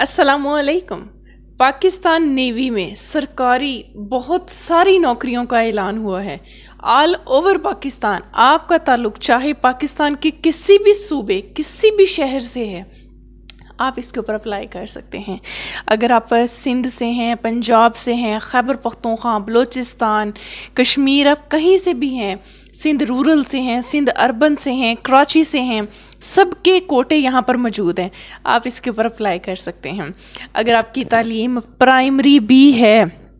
असलकुम पाकिस्तान नेवी में सरकारी बहुत सारी नौकरियों का ऐलान हुआ है। ऑल ओवर पाकिस्तान, आपका ताल्लुक चाहे पाकिस्तान के किसी भी सूबे, किसी भी शहर से है, आप इसके ऊपर अप्लाई कर सकते हैं। अगर आप सिंध से हैं, पंजाब से हैं, खैबर पख्तूनख्वा, बलोचिस्तान, कश्मीर, आप कहीं से भी हैं, सिंध रूरल से हैं, सिंध अर्बन से हैं, कराची से हैं सबके कोटे यहाँ पर मौजूद हैं। आप इसके ऊपर अप्लाई कर सकते हैं। अगर आपकी तालीम प्राइमरी भी है,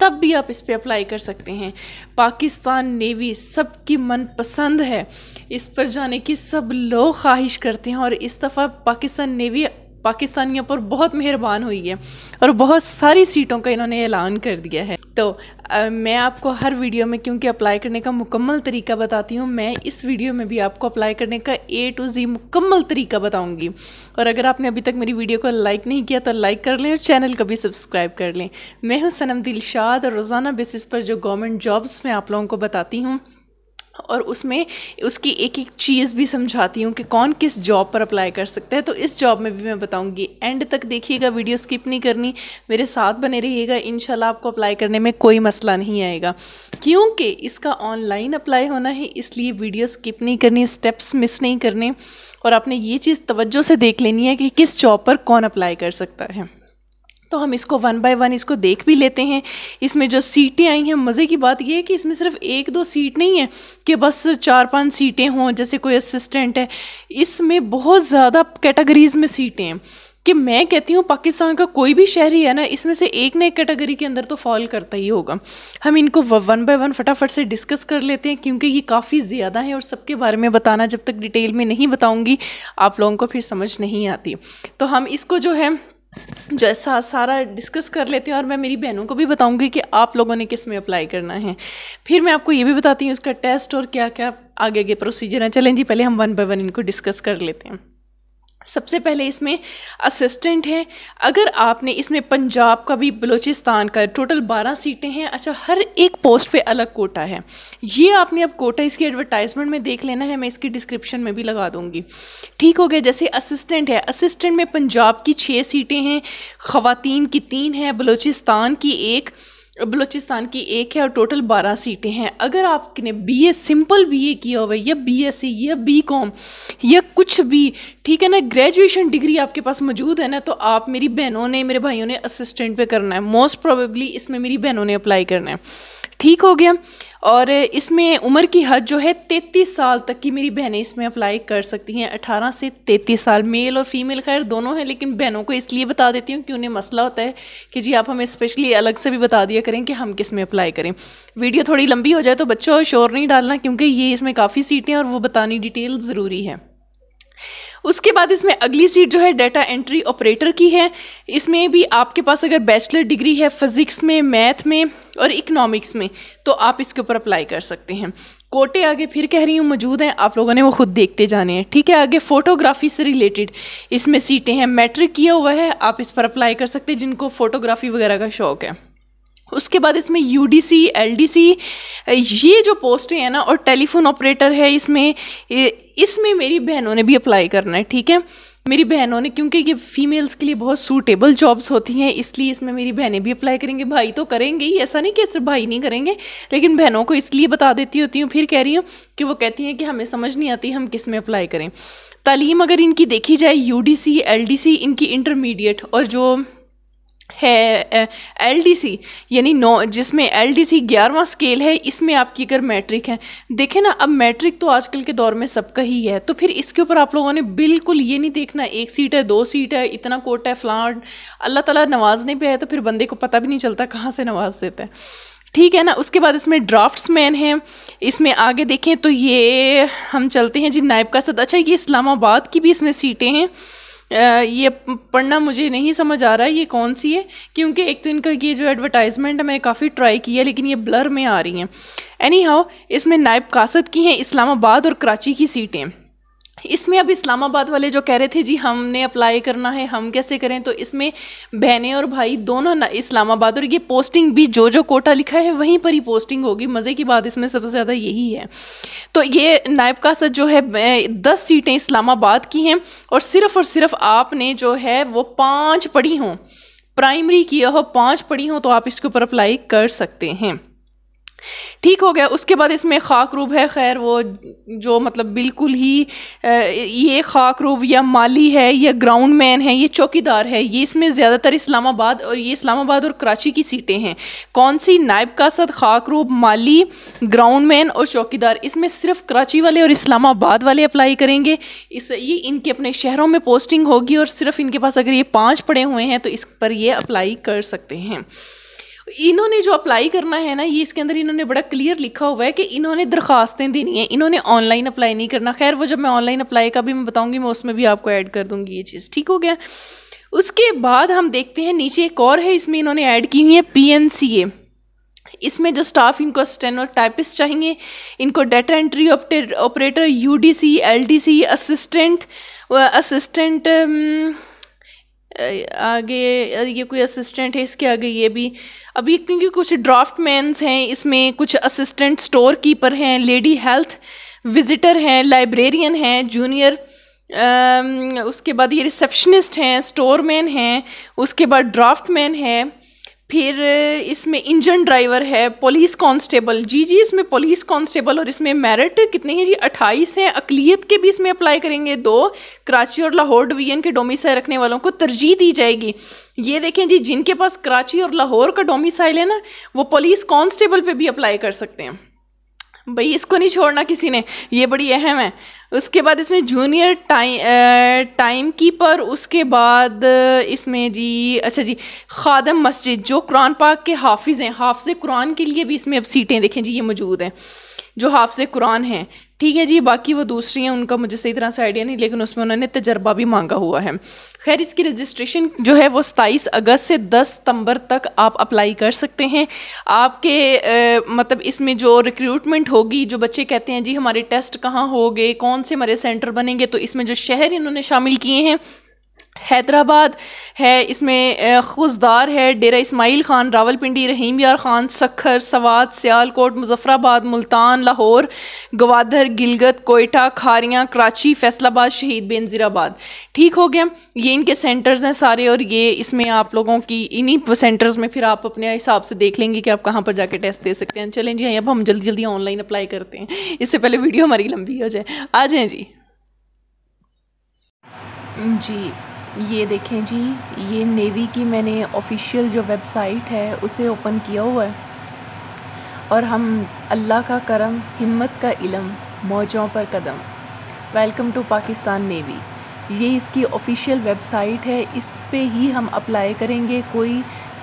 तब भी आप इस पर अप्लाई कर सकते हैं। पाकिस्तान नेवी सबकी मन पसंद है। इस पर जाने की सब लोग ख्वाहिश करते हैं और इस दफ़ा पाकिस्तान नेवी पाकिस्तानियों पर बहुत मेहरबान हुई है और बहुत सारी सीटों का इन्होंने ऐलान कर दिया है। तो आ, मैं आपको हर वीडियो में क्योंकि अप्लाई करने का मुकम्मल तरीका बताती हूँ मैं इस वीडियो में भी आपको अप्लाई करने का ए टू जी मुकम्मल तरीका बताऊँगी। और अगर आपने अभी तक मेरी वीडियो को लाइक नहीं किया तो लाइक कर लें और चैनल को भी सब्सक्राइब कर लें। मैं हूँ सनम दिलशाद और रोज़ाना बेसिस पर जो गवर्नमेंट जॉब्स मैं आप लोगों को बताती हूँ और उसमें उसकी एक एक चीज़ भी समझाती हूँ कि कौन किस जॉब पर अप्लाई कर सकता है। तो इस जॉब में भी मैं बताऊँगी। एंड तक देखिएगा वीडियो स्किप नहीं करनी। मेरे साथ बने रहिएगा। इन आपको अप्लाई करने में कोई मसला नहीं आएगा। क्योंकि इसका ऑनलाइन अप्लाई होना है, इसलिए वीडियो स्किप नहीं करनी स्टेप्स मिस नहीं करने। और आपने ये चीज़ तवज्जो से देख लेनी है कि किस जॉब पर कौन अप्लाई कर सकता है। तो हम इसको वन बाय वन इसको देख भी लेते हैं। इसमें जो सीटें आई हैं, मज़े की बात यह है कि इसमें सिर्फ़ एक दो सीट नहीं है कि बस चार पाँच सीटें हों, जैसे कोई असिस्टेंट है। इसमें बहुत ज़्यादा कैटेगरीज़ में सीटें हैं कि मैं कहती हूँ, पाकिस्तान का कोई भी शहरी है ना, इसमें से एक ना एक कैटेगरी के अंदर तो फॉल करता ही होगा। हम इनको वन बाय वन फटाफट से डिस्कस कर लेते हैं, क्योंकि ये काफ़ी ज़्यादा है और सबके बारे में बताना जब तक डिटेल में नहीं बताऊँगी, आप लोगों को फिर समझ नहीं आती। तो हम इसको जो है जो ऐसा सारा डिस्कस कर लेते हैं और मैं मेरी बहनों को भी बताऊँगी कि आप लोगों ने किसमें अप्लाई करना है। फिर मैं आपको ये भी बताती हूँ, उसका टेस्ट और क्या क्या आगे आगे प्रोसीजर है। चलें जी, पहले हम वन बाय वन इनको डिस्कस कर लेते हैं। सबसे पहले इसमें असिस्टेंट है। अगर आपने इसमें पंजाब का भी बलूचिस्तान का टोटल बारह सीटें हैं अच्छा हर एक पोस्ट पे अलग कोटा है। ये आपने अब कोटा इसकी एडवर्टाइजमेंट में देख लेना है, मैं इसकी डिस्क्रिप्शन में भी लगा दूँगी। ठीक हो गया, जैसे असिस्टेंट है। असिस्टेंट में पंजाब की छः सीटें हैं, ख़वातीन की तीन हैं, बलूचिस्तान की एक बलूचिस्तान की एक है और टोटल बारह सीटें हैं। अगर आपने B A simple B A किया हुआ या बी एस सी या बी कॉम या कुछ भी, ठीक है ना ग्रेजुएशन डिग्री आपके पास मौजूद है ना तो आप मेरी बहनों ने, मेरे भाइयों ने असिस्टेंट पे करना है। मोस्ट प्रोबेबली इसमें मेरी बहनों ने अप्लाई करना है। ठीक हो गया। और इसमें उम्र की हद जो है तैतीस साल तक की मेरी बहनें इसमें अप्लाई कर सकती हैं। अठारह से तैतीस साल मेल और फीमेल खैर दोनों हैं, लेकिन बहनों को इसलिए बता देती हूँ कि उन्हें मसला होता है कि जी आप हमें स्पेशली अलग से भी बता दिया करें कि हम किसमें अप्लाई करें। वीडियो थोड़ी लंबी हो जाए तो बच्चों शोर नहीं डालना, क्योंकि ये इसमें काफ़ी सीटें और वो बतानी डिटेल ज़रूरी है। उसके बाद इसमें अगली सीट जो है डाटा एंट्री ऑपरेटर की है। इसमें भी आपके पास अगर बैचलर डिग्री है फिज़िक्स में मैथ में और इकनॉमिक्स में तो आप इसके ऊपर अप्लाई कर सकते हैं। कोटे आगे फिर कह रही हूँ, मौजूद हैं, आप लोगों ने वो खुद देखते जाने हैं। ठीक है, आगे फ़ोटोग्राफी से रिलेटेड इसमें सीटें हैं। मैट्रिक किया हुआ है, आप इस पर अप्लाई कर सकते हैं, जिनको फ़ोटोग्राफी वगैरह का शौक़ है। उसके बाद इसमें U D C L D C ये जो पोस्टें हैं ना, और टेलीफोन ऑपरेटर है इसमें इसमें मेरी बहनों ने भी अप्लाई करना है, ठीक है? मेरी बहनों ने, क्योंकि ये फीमेल्स के लिए बहुत सूटेबल जॉब्स होती हैं, इसलिए इसमें मेरी बहनें भी अप्लाई करेंगे। भाई तो करेंगे ही, ऐसा नहीं कि सिर्फ़ भाई नहीं करेंगे, लेकिन बहनों को इसलिए बता देती होती हूँ, फिर कह रही हूँ कि वो कहती हैं कि हमें समझ नहीं आती हम किसमें अप्लाई करें। तालीम अगर इनकी देखी जाए U D C L D C इनकी इंटरमीडिएट और जो है एल डी सी यानी नौ, जिसमें एल डी सी ग्यारहवा स्केल है, इसमें आपकी अगर मैट्रिक है। देखें ना, अब मैट्रिक तो आजकल के दौर में सबका ही है तो फिर इसके ऊपर आप लोगों ने बिल्कुल ये नहीं देखना, एक सीट है, दो सीट है, इतना कोट है फ्लाट अल्लाह ताला नवाजने पे है तो फिर बंदे को पता भी नहीं चलता कहाँ से नवाज़ देता है। ठीक है ना, उसके बाद इसमें ड्राफ्ट्समैन है, इसमें आगे देखें तो ये, हम चलते हैं जी नायब का सद अच्छा ये इस्लामाबाद की भी इसमें सीटें हैं। ये पढ़ना मुझे नहीं समझ आ रहा है, ये कौन सी है? क्योंकि एक तो इनका ये जो एडवर्टाइजमेंट है, मैंने काफ़ी ट्राई किया, लेकिन ये ब्लर में आ रही हैं। एनी हाउ इसमें नायब कासद की हैं, इस्लामाबाद और कराची की सीटें। इसमें अब इस्लामाबाद वाले जो कह रहे थे, जी, हमने अप्लाई करना है, हम कैसे करें? तो इसमें बहनें और भाई दोनों ना इस्लामाबाद, और ये पोस्टिंग भी जो जो कोटा लिखा है, वहीं पर ही पोस्टिंग होगी। मज़े की बात इसमें सबसे ज़्यादा यही है। तो ये नायब कासद जो है दस सीटें इस्लामाबाद की हैं, और सिर्फ़ और सिर्फ़ आपने जो है, वो पाँच पढ़ी हों। प्राइमरी किया हो पाँच पढ़ी हो तो आप इसके ऊपर अप्लाई कर सकते हैं। ठीक हो गया। उसके बाद इसमें खाक रूब है। खैर, वो जो मतलब बिल्कुल ही ये खाक रूब या माली है, या ग्राउंड मैन है, ये चौकीदार है, ये इसमें ज़्यादातर इस्लामाबाद और ये इस्लामाबाद और कराची की सीटें हैं। कौन सी नायब कासद, खाक रूब, माली, ग्राउंड मैन और चौकीदार, इसमें सिर्फ़ कराची वाले और इस्लामाबाद वाले अप्लाई करेंगे? इस, ये इनके अपने शहरों में पोस्टिंग होगी और सिर्फ़ इनके पास अगर ये पाँच पड़े हुए हैं तो इस पर ये अप्लाई कर सकते हैं। इन्होंने जो अप्लाई करना है ना, ये इसके अंदर इन्होंने बड़ा क्लियर लिखा हुआ है कि इन्होंने दरख्वास्तें देनी है। इन्होंने ऑनलाइन अप्लाई नहीं करना। खैर, वो जब मैं ऑनलाइन अप्लाई का भी मैं बताऊँगी, मैं उसमें भी आपको ऐड कर दूँगी ये चीज़। ठीक हो गया? उसके बाद हम देखते हैं, नीचे एक और है, इसमें इन्होंने ऐड की हुई है पी एन सी ए इसमें जो स्टाफ इनको स्टेनो टाइपिस्ट चाहिए, इनको data entry operator U D C L D C assistant assistant आगे ये कोई असिस्टेंट है, इसके आगे ये भी। अभी क्योंकि कुछ ड्राफ्ट मैंस हैं, इसमें कुछ असिस्टेंट स्टोर कीपर हैं लेडी हेल्थ विजिटर हैं लाइब्रेरियन हैं जूनियर उसके बाद ये रिसेप्शनिस्ट हैं स्टोर मैन हैं, उसके बाद ड्राफ्ट मैन है। फिर इसमें इंजन ड्राइवर है, पुलिस कांस्टेबल। जी जी, इसमें पुलिस कांस्टेबल और इसमें मेरिट कितने हैं जी? अट्ठाईस हैं। अकलीत के भी इसमें अप्लाई करेंगे दो। कराची और लाहौर डिवीज़न के डोमिसाइल रखने वालों को तरजीह दी जाएगी। ये देखें जी, जिनके पास कराची और लाहौर का डोमिसाइल है ना, वो पुलिस कांस्टेबल पे भी अप्लाई कर सकते हैं। भाई, इसको नहीं छोड़ना किसी ने। ये बड़ी अहम है। उसके बाद इसमें जूनियर टाइम टाइम कीपर उसके बाद इसमें जी अच्छा जी, खादम मस्जिद, जो कुरान पाक के हाफिज़ हैं। हाफ़ कुरान के लिए भी इसमें अब सीटें देखें जी, ये मौजूद हैं। जो हाफ़ कुरान हैं। ठीक है जी बाकी वो दूसरी हैं उनका मुझे सही तरह से आइडिया नहीं लेकिन उसमें उन्होंने तजर्बा भी मांगा हुआ है। खैर इसकी रजिस्ट्रेशन जो है वो सताईस अगस्त से दस सितंबर तक आप अप्लाई कर सकते हैं। आपके आ, मतलब इसमें जो रिक्रूटमेंट होगी जो बच्चे कहते हैं जी हमारे टेस्ट कहाँ हो कौन से हमारे सेंटर बनेंगे? तो इसमें जो शहर इन्होंने शामिल किए हैं हैदराबाद है, इसमें खुशदार है डेरा इस्माइल ख़ान, रावलपिंडी रहीम यार ख़ान, सखर सवात सियालकोट, मुजफ्फराबाद, मुल्तान, लाहौर, गवादर, गिलगत, कोयटा, खारियाँ, कराची, फैसलाबाद, शहीद बेनज़ीराबाद। ठीक हो गया, ये इनके सेंटर्स हैं सारे और ये इसमें आप लोगों की, इन्हीं सेंटर्स में फिर आप अपने हिसाब से देख लेंगे कि आप कहाँ पर जाके टेस्ट दे सकते हैं। चलें जी अब हम जल्दी जल्दी ऑनलाइन अप्लाई करते हैं। इससे पहले वीडियो हमारी लंबी हो जाए। आ जाएँ जी। जी। ये देखें जी, ये नेवी की मैंने ऑफिशियल जो वेबसाइट है, उसे ओपन किया हुआ है। और हम अल्लाह का करम, हिम्मत का इलम, मौजों पर कदम। वेलकम टू पाकिस्तान नेवी ये इसकी ऑफिशियल वेबसाइट है, इस पे ही हम अप्लाई करेंगे। कोई,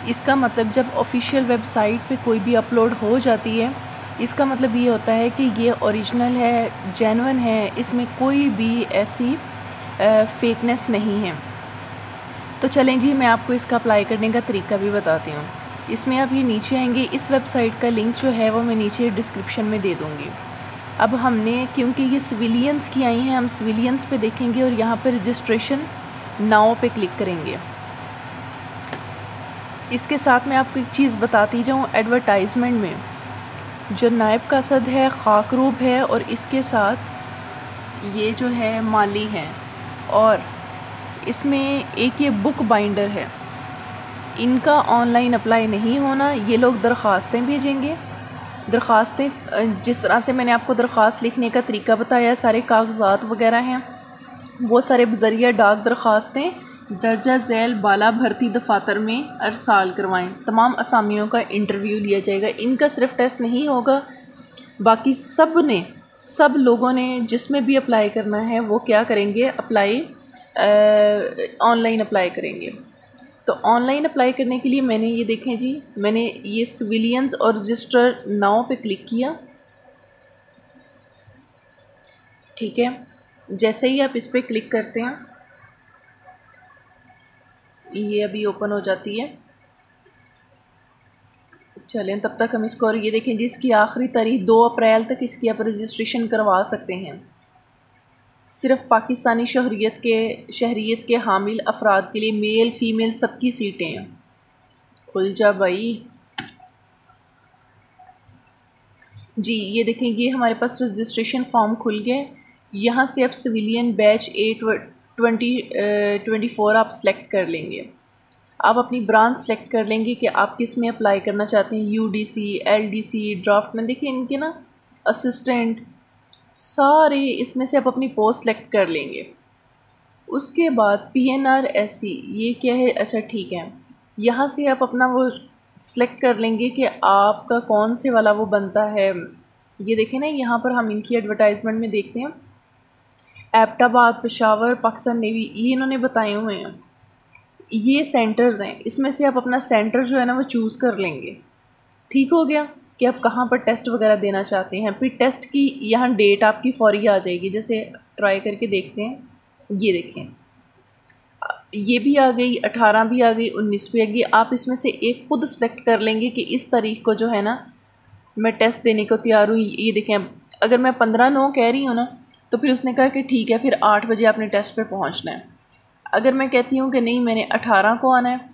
इसका मतलब जब ऑफिशियल वेबसाइट पे कोई भी अपलोड हो जाती है, इसका मतलब ये होता है कि ये ओरिजिनल है जेनवन है, इसमें कोई भी ऐसी फेकनेस नहीं है। तो चलें जी, मैं आपको इसका अप्लाई करने का तरीका भी बताती हूँ। इसमें आप ये नीचे आएँगे, इस वेबसाइट का लिंक जो है वो मैं नीचे डिस्क्रिप्शन में दे दूँगी। अब हमने, क्योंकि ये सिविलियंस की आई हैं, हम सिविलियंस पे देखेंगे और यहाँ पर रजिस्ट्रेशन नाव पे क्लिक करेंगे। इसके साथ मैं आपको एक चीज़ बताती जाऊँ एडवर्टाइजमेंट में। जो नायब का सद है खाकरूब है और इसके साथ ये जो है माली है। और इसमें एक ये बुक बाइंडर है। इनका ऑनलाइन अप्लाई नहीं होना, ये लोग दरख्वास्तें भेजेंगे। दरख्वास्तें जिस तरह से मैंने आपको दरख्वास्त लिखने का तरीका बताया, सारे कागजात वगैरह हैं, वो सारे बजरिया डाक दरख्वास्तें दर्जा झैल बाला भर्ती दफातर में अरसाल करवाएँ। तमाम असामियों का इंटरव्यू लिया जाएगा। इनका सिर्फ़ टेस्ट नहीं होगा। बाकी सबने, सब लोगों ने जिसमें भी अप्लाई करना है, वो क्या करेंगे? अप्लाई ऑनलाइन अप्लाई करेंगे। तो ऑनलाइन अप्लाई करने के लिए मैंने ये देखें जी, मैंने ये सिविलियंस और रजिस्टर नाव पे क्लिक किया। ठीक है? जैसे ही आप इस पर क्लिक करते हैं, ये अभी ओपन हो जाती है। चलें, तब तक हम इसको और ये देखें जी, इसकी आखिरी तारीख दो अप्रैल तक इसकी आप रजिस्ट्रेशन करवा सकते हैं। सिर्फ़ पाकिस्तानी शहरीत के शहरीत के हामिल अफराद के लिए मेल, फ़ीमेल सबकी सीटें हैं। खुल जा भाई। जी, ये देखें ये हमारे पास रजिस्ट्रेशन फॉर्म खुल गए। यहाँ से आप civilian batch A twenty twenty four आप सेलेक्ट कर लेंगे। आप अपनी ब्रांच सेलेक्ट कर लेंगे कि आप किसमें अप्लाई करना चाहते हैं U D C L D C draft में। देखिए इनके ना असिस्टेंट सारे इसमें से आप अपनी पोस्ट सेलेक्ट कर लेंगे। उसके बाद P N R S C ये क्या है? अच्छा ठीक है। यहाँ से आप अपना वो सेलेक्ट कर लेंगे कि आपका कौन से वाला वो बनता है। ये देखें ना, यहाँ पर हम इनकी एडवर्टाइजमेंट में देखते हैं। एबटाबाद पेशावर पाकिस्तान नेवी ये इन्होंने बताए हुए हैं। ये सेंटर्स हैं। इसमें से आप अपना सेंटर जो है ना, वो चूज़ कर लेंगे। ठीक हो गया? कि आप कहाँ पर टेस्ट वगैरह देना चाहते हैं। फिर टेस्ट की यहाँ डेट आपकी फौरी आ जाएगी। जैसे ट्राई करके देखते हैं। ये देखें। ये भी आ गई, अठारह भी आ गई, उन्नीस भी आ गई। आप इसमें से एक ख़ुद सेलेक्ट कर लेंगे कि इस तारीख को जो है ना, मैं टेस्ट देने को तैयार हूँ। ये देखें, अगर मैं पंद्रह नौ कह रही हूँ ना तो फिर उसने कहा कि ठीक है, फिर आठ बजे आपने टेस्ट पे पहुँचना है। अगर मैं कहती हूँ कि नहीं, मैंने अठारह को आना है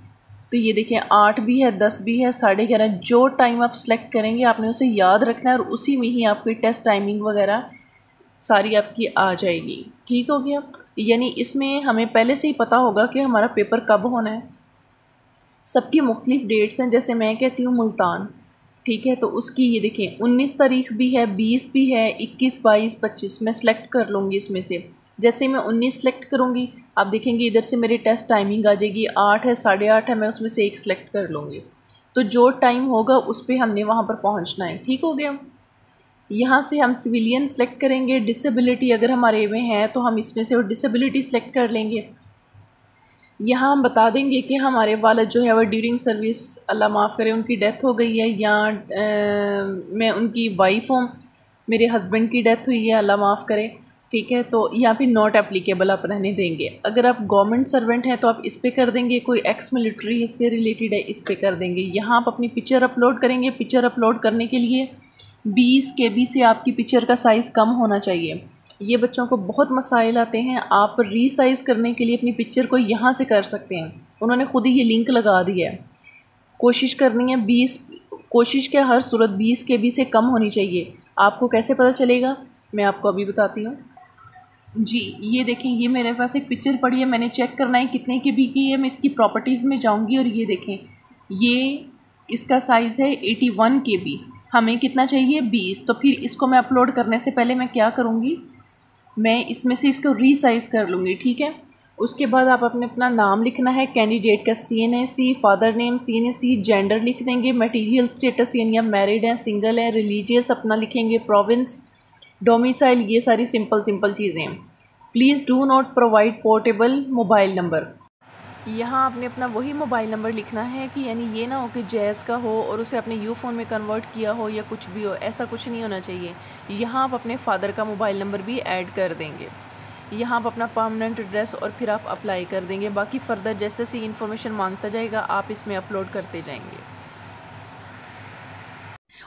तो ये देखें, आठ भी है, दस भी है, साढ़े ग्यारह, जो टाइम आप सेलेक्ट करेंगे, आपने उसे याद रखना है और उसी में ही आपकी टेस्ट टाइमिंग वगैरह सारी आपकी आ जाएगी। ठीक हो गया? यानी इसमें हमें पहले से ही पता होगा कि हमारा पेपर कब होना है। सबकी मुख्तलिफ़ डेट्स हैं, जैसे मैं कहती हूँ मुल्तान। ठीक है? तो उसकी ये देखें, उन्नीस तारीख भी है, बीस भी है, इक्कीस, बाईस, पच्चीस, मैं सेलेक्ट कर लूँगी इसमें से। जैसे मैं उन्नीस सेलेक्ट करूँगी आप देखेंगे इधर से मेरी टेस्ट टाइमिंग आ जाएगी। आठ है साढ़े आठ है मैं उसमें से एक सेलेक्ट कर लूँगी। तो जो टाइम होगा उस पर हमने वहाँ पर पहुँचना है। ठीक हो गया? यहाँ से हम सिविलियन सेलेक्ट करेंगे। डिसेबिलिटी अगर हमारे में है तो हम इसमें से वो डिसेबिलिटी सेलेक्ट कर लेंगे। यहाँ हम बता देंगे कि हमारे वालद जो है वह ड्यूरिंग सर्विस अल्लाह माफ़ करे उनकी डेथ हो गई है। या आ, मैं उनकी वाइफ हूँ। मेरे हस्बैंड की डेथ हुई है अल्लाह माफ़ करे। ठीक है तो यहाँ पे नॉट एप्लीकेबल आप रहने देंगे। अगर आप गवर्नमेंट सर्वेंट हैं तो आप इस पर कर देंगे, कोई एक्स मिलिट्री से रिलेटेड है, इस पर कर देंगे। यहाँ आप अपनी पिक्चर अपलोड करेंगे पिक्चर अपलोड करने के लिए बीस के बी से आपकी पिक्चर का साइज़ कम होना चाहिए। ये बच्चों को बहुत मसाइल आते हैं, आप रीसाइज़ करने के लिए अपनी पिक्चर को यहाँ से कर सकते हैं। उन्होंने ख़ुद ही ये लिंक लगा दिया है। कोशिश करनी है, बीस, कोशिश के हर सूरत बीस के बी से कम होनी चाहिए। आपको कैसे पता चलेगा? मैं आपको अभी बताती हूँ। जी, ये देखें, ये मेरे पास एक पिक्चर पड़ी है, मैंने चेक करना है कितने के बी की है, मैं इसकी प्रॉपर्टीज़ में जाऊँगी और ये देखें, ये इसका साइज़ है एटी वन के बी हमें कितना चाहिए? बीस तो फिर इसको मैं अपलोड करने से पहले मैं क्या करूँगी? मैं इसमें से इसको रीसाइज़ कर लूँगी, ठीक है? उसके बाद आप अपने अपना नाम लिखना है कैंडिडेट का C N A C father name C N A C gender लिख देंगे मटेरियल स्टेटस यानी आप मैरिड हैं सिंगल हैं रिलीजियस अपना लिखेंगे प्रोविंस डोमिसाइल ये सारी सिंपल सिंपल चीज़ें हैं। Please do not provide portable mobile number यहाँ आपने अपना वही मोबाइल नंबर लिखना है कि यानी ये ना हो कि जैज़ का हो और उसे अपने यू फ़ोन में कन्वर्ट किया हो या कुछ भी हो, ऐसा कुछ नहीं होना चाहिए। यहाँ आप अपने फादर का मोबाइल नंबर भी ऐड कर देंगे। यहाँ आप अपना परमानेंट एड्रेस और फिर आप अप्लाई कर देंगे। बाकी फ़र्दर जैसे जैसे इन्फॉर्मेशन माँगता जाएगा, आप इसमें अपलोड करते जाएँगे।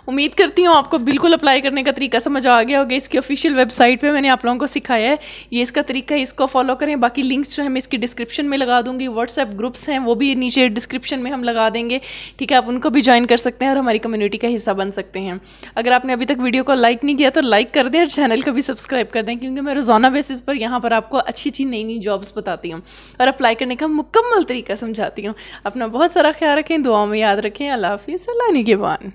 उम्मीद करती हूँ आपको बिल्कुल अप्लाई करने का तरीका समझ आ गया होगा। इसकी ऑफिशियल वेबसाइट पे मैंने आप लोगों को सिखाया है। ये इसका तरीका है, इसको फॉलो करें। बाकी लिंक्स जो है, मैं इसकी डिस्क्रिप्शन में लगा दूँगी। व्हाट्सएप ग्रुप्स हैं, वो भी नीचे डिस्क्रिप्शन में हम लगा देंगे। ठीक है, आप उनको भी ज्वाइन कर सकते हैं और हमारी कम्युनिटी का हिस्सा बन सकते हैं। अगर आपने अभी तक वीडियो को लाइक नहीं किया तो लाइक कर दें और चैनल को भी सब्सक्राइब कर दें, क्योंकि मैं रोज़ाना बेसिस पर यहाँ पर आपको अच्छी अच्छी नई नई जॉब्स बताती हूँ और अप्लाई करने का मुकम्मल तरीका समझाती हूँ। अपना बहुत सारा ख्याल रखें, दुआओं में याद रखें। अल्लाह हाफिज़। अल्लाह निगेबान